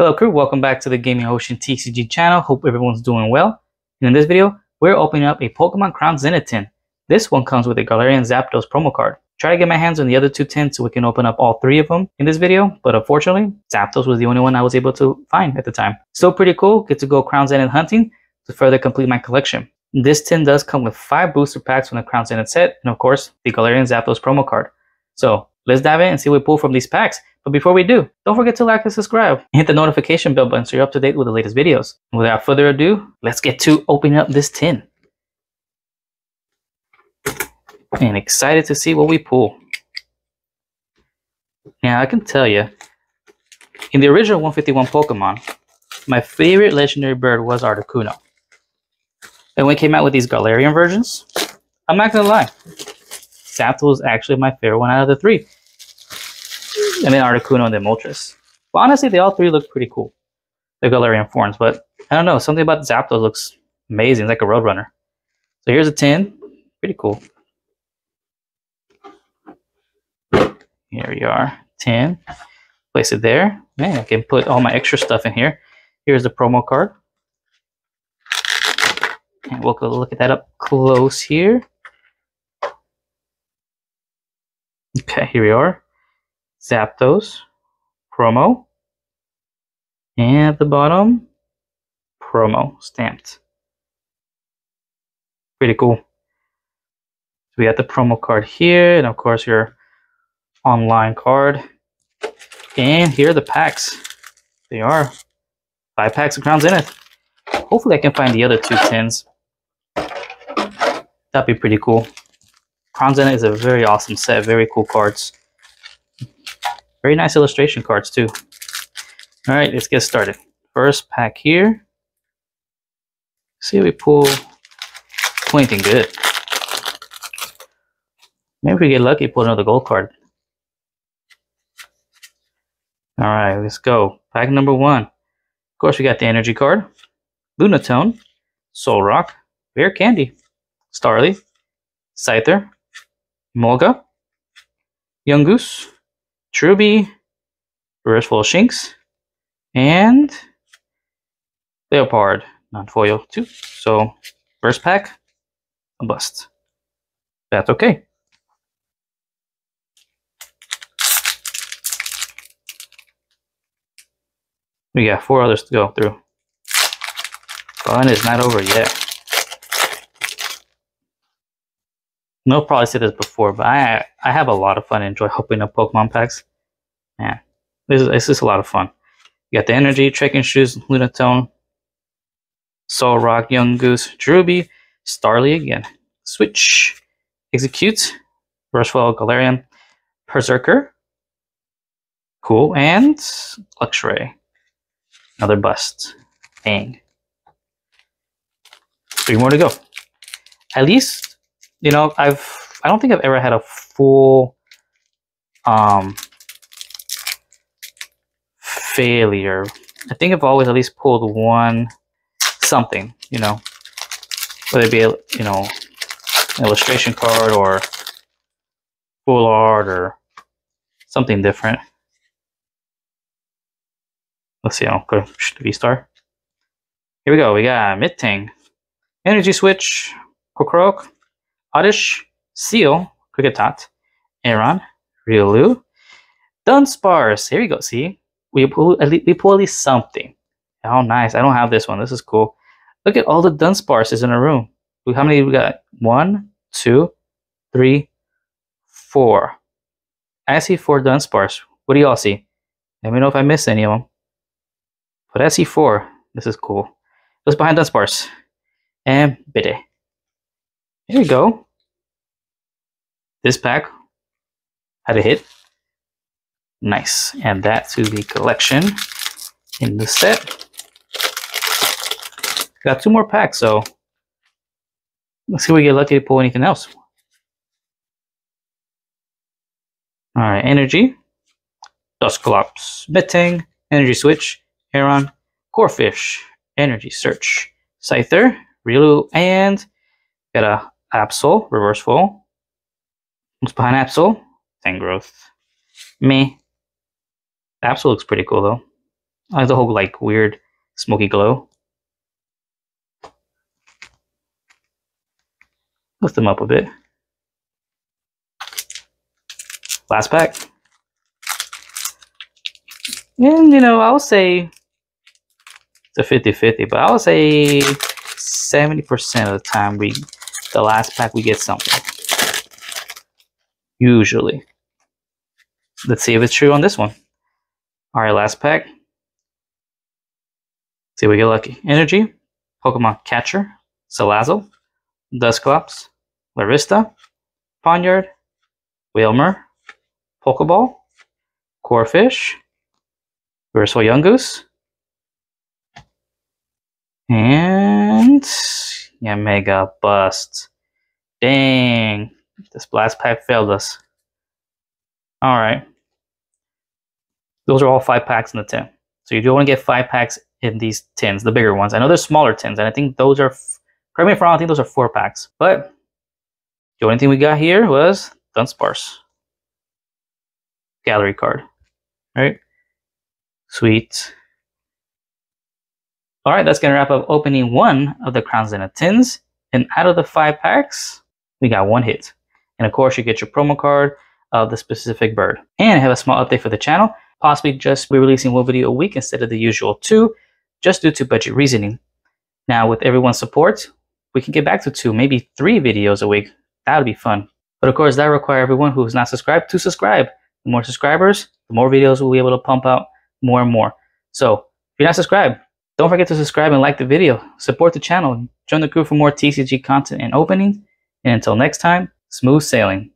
Hello crew, welcome back to the Gaming Ocean TCG channel. Hope everyone's doing well. And in this video, we're opening up a Pokemon Crown Zenith tin. This one comes with a Galarian Zapdos promo card. Try to get my hands on the other two tins so we can open up all three of them in this video, but unfortunately, Zapdos was the only one I was able to find at the time. Still pretty cool, get to go Crown Zenith hunting to further complete my collection. This tin does come with 5 booster packs from the Crown Zenith set, and of course, the Galarian Zapdos promo card. So, let's dive in and see what we pull from these packs. But before we do, don't forget to like and subscribe and hit the notification bell button so you're up to date with the latest videos. Without further ado, let's get to opening up this tin. And excited to see what we pull. Now, I can tell you, in the original 151 Pokemon, my favorite legendary bird was Articuno. And when it came out with these Galarian versions, I'm not gonna lie, Zapdos was actually my favorite one out of the three and then Articuno and then Moltres. But honestly, they all three look pretty cool. The Galarian forms, but I don't know, something about Zapdos looks amazing, it's like a Roadrunner. So here's a 10, pretty cool. Here we are, 10. Place it there. Man, I can put all my extra stuff in here. Here's the promo card. And we'll go look at that up close here. Okay, here we are. Zapdos promo. And at the bottom, promo stamped. Pretty cool. So we got the promo card here, and of course your online card. And here are the packs. They are five packs of Crown Zenith. Hopefully I can find the other two tins. That'd be pretty cool. Crown Zenith is a very awesome set, very cool cards. Very nice illustration cards too. All right, let's get started. First pack here. See if we pull, anything good. Maybe we get lucky, pull another gold card. All right, let's go. Pack number one. Of course, we got the energy card, Lunatone, Solrock, Rare Candy, Starly, Scyther, Molga, Yungoos, Cherubi, Reverse foil Shinx, and Liepard, non-foil too. So first pack, a bust. That's okay. We got four others to go through. Fun is not over yet. I'll probably said this before, but I I have a lot of fun and enjoy opening up Pokemon packs. Man, this is, a lot of fun. You got the Energy, Trekking Shoes, Lunatone, Solrock, Goose, Cherubi, Starly again. Switch, Execute, Rushwell, Galarian, Perrserker, cool, and Luxray. Another bust. Bang. Three more to go. At least you know, I've I don't think I've ever had a full um failure. I think I've always at least pulled one something, you know, whether it be a, you know an illustration card or full art or something different. Let's see, I'll go to V-Star. Here we go, we got Mitting, Energy Switch, Kokorock, Oddish, Seal, Kricketot, Aron, Riolu, Dunsparce. Here we go. See, we pull at least, we pull at least something. Oh, nice. I don't have this one. This is cool. Look at all the Dunsparces in a room. How many we got? One, two, three, four. I see four Dunsparce. What do y'all see? Let me know if I missed any of them. But I see four. This is cool. What's behind Dunsparce? And Biddy. Here we go. This pack had a hit. Nice. Add that to the collection in the set. Got two more packs, so let's see if we get lucky to pull anything else. Alright, Energy, Dusclops, Metang, Energy Switch, Aron, Corphish, Energy Search, Scyther, Riolu, and got a Absol, Reverse foil. What's behind Absol? Tangrowth. Me. Absol looks pretty cool though. I like the whole like weird smoky glow. Lift them up a bit. Last pack. And, you know, I'll say it's a 50-50, but I'll say 70% of the time we, the last pack we get something. Usually. Let's see if it's true on this one. All right, last pack. See if we get lucky. Energy, Pokemon Catcher, Salazzle, Dusclops, Larista, Pawniard, Wailmer, Pokeball, Corphish, Versal Yungoos, and yeah, Mega Bust. Dang, this blast pack failed us. All right. Those are all five packs in the tin. So you do want to get five packs in these tins, the bigger ones. I know there's smaller tins, and I think those are, correct me if I'm wrong, I think those are four packs. But the only thing we got here was Dunsparce. Gallery card. All right. Sweet. All right, that's going to wrap up opening one of the Crown Zenith tins. And out of the five packs, we got one hit. And of course, you get your promo card of the specific bird. And I have a small update for the channel, possibly just be releasing one video a week instead of the usual two, just due to budget reasoning. Now, with everyone's support, we can get back to two, maybe three videos a week. That would be fun. But of course, that requires everyone who is not subscribed to subscribe. The more subscribers, the more videos we'll be able to pump out more and more. So, if you're not subscribed, don't forget to subscribe and like the video. Support the channel. Join the crew for more TCG content and openings. And until next time, smooth sailing.